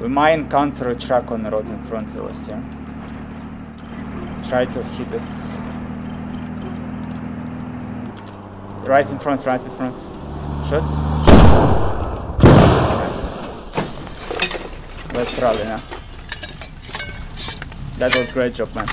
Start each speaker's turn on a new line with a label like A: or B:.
A: We might encounter a truck on the road in front of us, yeah? Try to hit it. Right in front, right in front. Shot, shot. Nice. Let's rally now. That was great job, man.